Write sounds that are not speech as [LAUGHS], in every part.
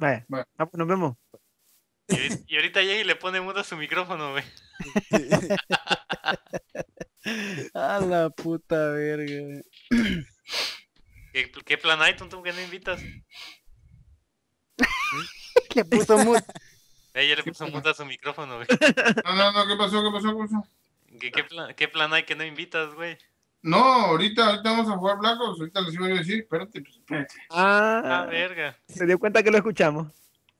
Vaya. Bueno. Ah, pues nos vemos. Y ahorita, y ahorita llega y le pone mudo a su micrófono, güey. [LAUGHS] A la puta verga. ¿Qué, qué plan hay, tonto, que no invitas? [LAUGHS] Le puso mute. Ella le puso mudo a su micrófono, güey. No, no, no, ¿qué pasó? ¿Qué pasó? ¿Qué pasó? ¿Qué, qué plan, ¿Qué plan hay que no invitas, güey? No, ahorita, ahorita vamos a jugar Black Ops. Ahorita les iba a decir, espérate, pues, espérate. Ah, Ah, verga. se dio cuenta que lo escuchamos.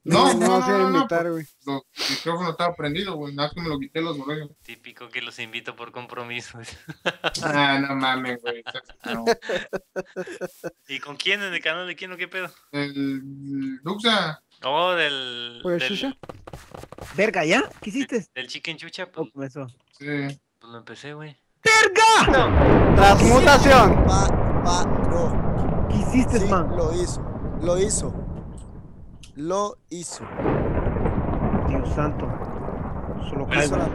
No, no, no, no, se no, iba a no, invitar, güey. Los- El micrófono estaba prendido, güey. Nada que me lo quité los borregos. Típico que los invito por compromiso. Ah, no mames, güey. [LAUGHS] No. ¿Y con quién? ¿En el canal de quién o qué pedo? El Duxa. Oh, del. Pues, del, chucha. Verga, ¿ya? ¿Qué hiciste? del Chicken Chucha, Oh, pues, comenzó. Sí. pues lo empecé, güey. ¡Verga! Transmutación. Pa, paró. ¿Qué hiciste, Sí, man? lo hizo. Lo hizo. Lo hizo. Dios santo. Solo Pero Hizo caigo. la,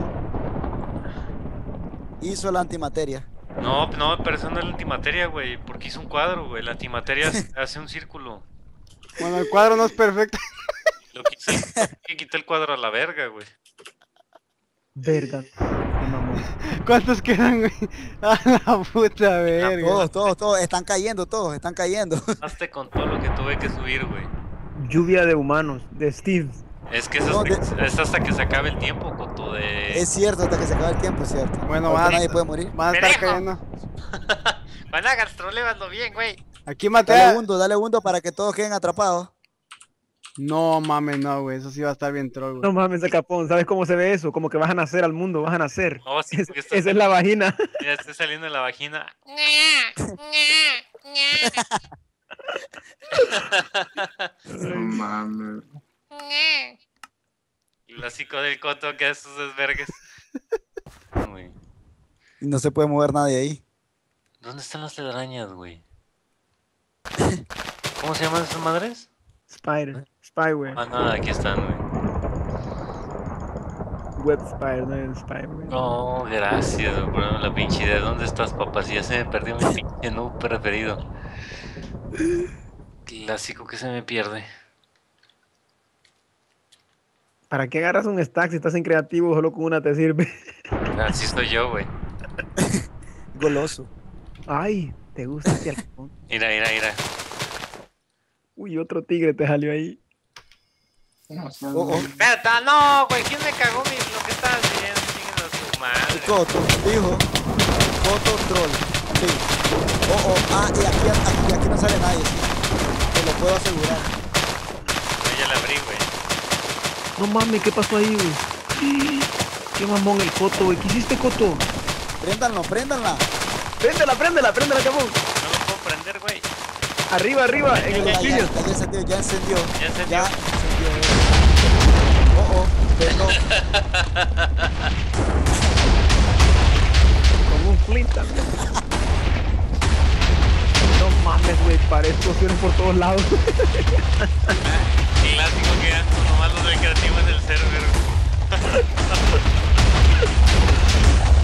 hizo la antimateria. No, no, pero eso no es la antimateria, güey. Porque hizo un cuadro, güey. La antimateria [LAUGHS] hace- un círculo. Bueno, el cuadro no es perfecto. Lo que quitó el cuadro a la verga, güey. Verga. [LAUGHS] Qué mamón. ¿Cuántos quedan, güey? [LAUGHS] A la puta verga. Todos, todos, todos. Están cayendo, todos. Están cayendo. [LAUGHS] Hazte con todo lo que tuve que subir, güey. Lluvia de humanos, de Steve. Es que es No, hasta, es hasta que se acabe el tiempo, Coto, de... Es cierto, hasta que se acabe el tiempo, es cierto. Bueno, van a- nadie puede morir. Van a estar cayendo. [LAUGHS] Cuando hagas problemas, lo bien, güey. Aquí maté. Dale a- hundo, dale hundo para que todos queden atrapados. No mames, no, güey. Eso sí va a estar bien troll, güey. No mames, el capón. ¿Sabes cómo se ve eso? Como que vas a nacer al mundo, vas a nacer. No, sí, Es- esa es la vagina. [LAUGHS] ya está saliendo de la vagina. No mames. El hocico del Coto que hace sus desvergues. No se puede mover nadie ahí. ¿Dónde están las telarañas, güey? ¿Cómo se llaman esas madres? Spider. Spyware. Ah, no, aquí están, güey. Web Spider, no es Spyware. No, gracias, güey, por la pinche idea. ¿Dónde estás, papá? Si ya se me perdió mi pinche noob preferido. Clásico que se me pierde. ¿Para qué agarras un stack si estás en creativo? Solo con una te sirve. [LAUGHS] Así soy yo, güey. [COUGHS] Goloso. Ay, te gusta este halcón. Mira, mira, mira. Uy, otro tigre te salió ahí. No, Oh, oh. Espérate, no, güey. ¿Quién me cagó mi, lo que estaba haciendo? Su madre. Coto, dijo. Coto troll. Sí. Oh, oh. Ah, y aquí, aquí, aquí no sale nadie. sí. Te lo puedo asegurar. Yo ya la abrí, güey. No mames, ¿qué pasó ahí, güey? Qué mamón el Coto, güey. ¿Qué hiciste, Coto? Préndanlo, préndanla. Préndela, préndela, préndela, cabón. No lo puedo prender, güey. Arriba, arriba, en el Ya, ya, ya encendió, ya encendió. Ya encendió. Oh, oh. Pero Con un flint también. No mames, güey, parece explosiones por todos lados. Clásico que ando nomás los del creativo en el server.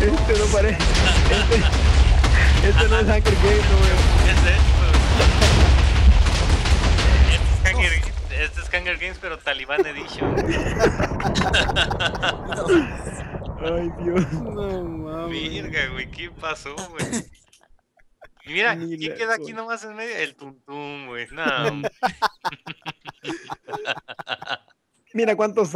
Este no parece. Este, este no es Hacker Game, no, güey. Este es Hunger Games, pero Taliban Edition. [LAUGHS] Ay, Dios. No mames. Virga, güey, ¿qué pasó, güey? Y mira, Ni ¿quién queda aquí nomás en medio? El tuntum, güey. No, Mira cuántos